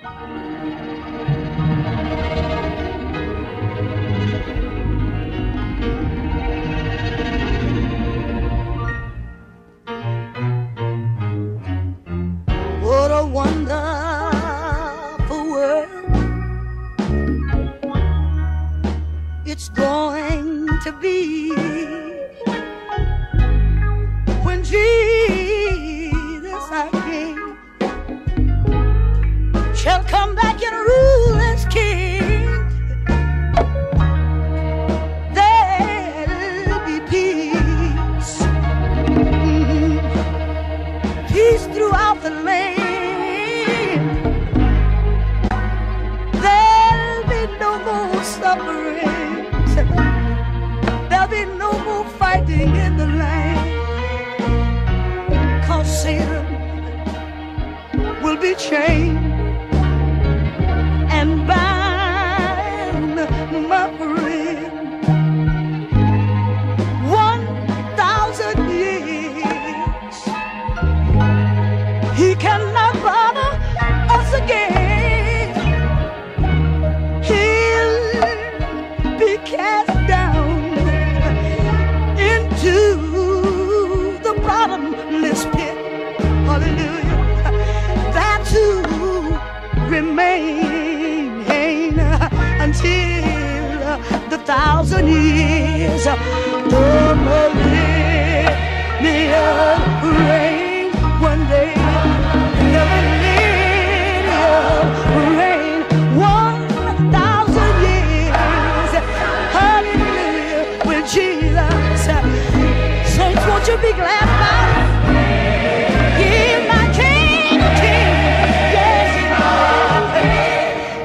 What a wonderful world it's going to be when Jesus. something there'll be no more suffering. There'll be no more fighting in the land. Will be. that remain until uh, the thousand years. Don't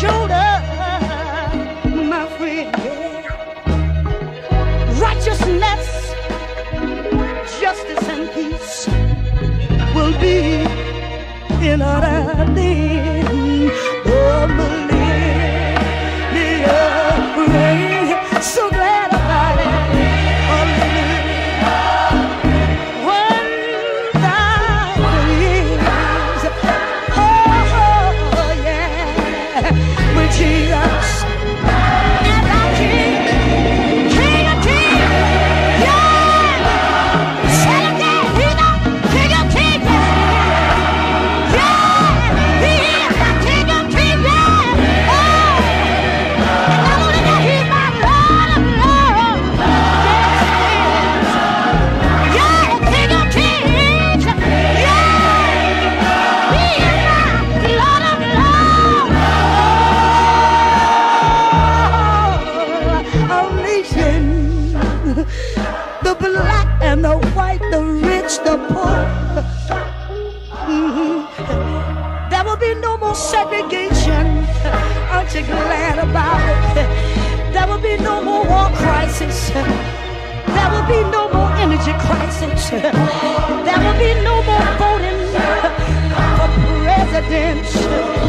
shoulder, my friend. Righteousness, justice, and peace will be in our land. obligation. Aren't you glad about it? There will be no more war crisis. There will be no more energy crisis. There will be no more voting for presidents.